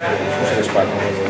España.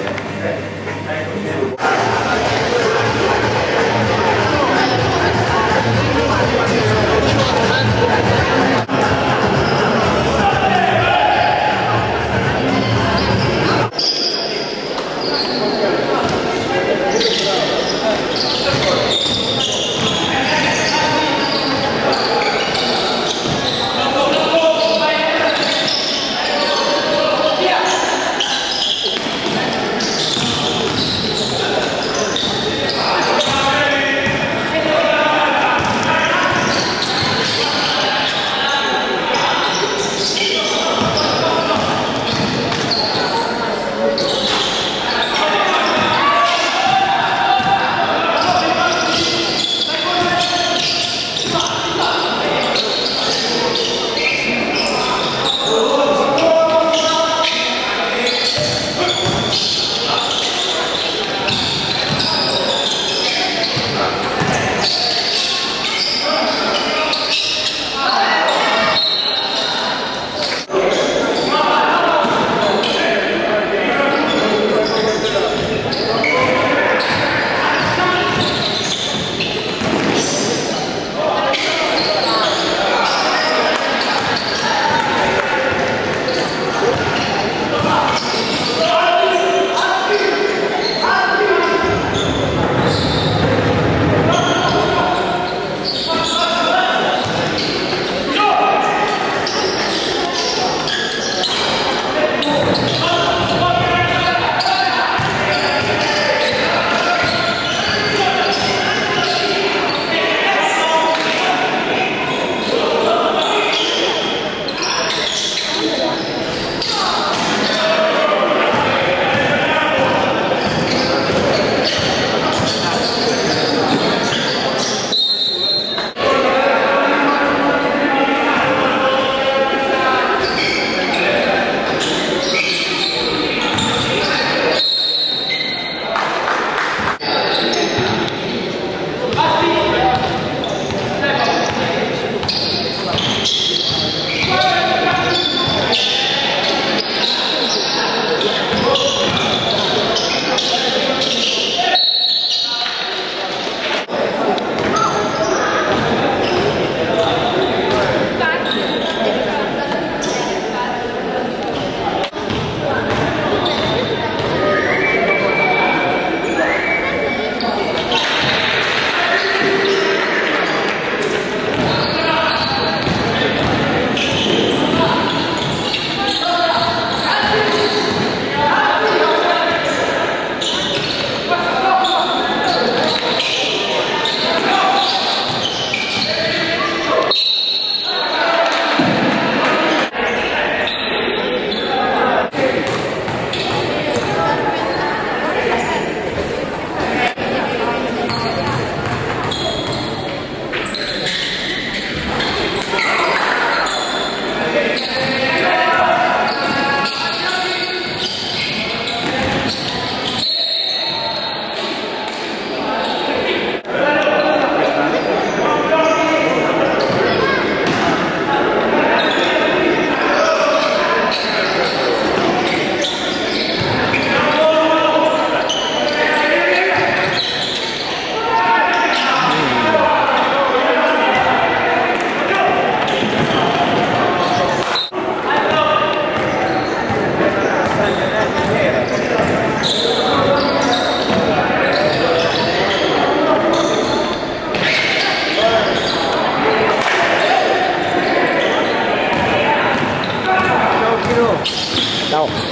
help.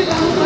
기도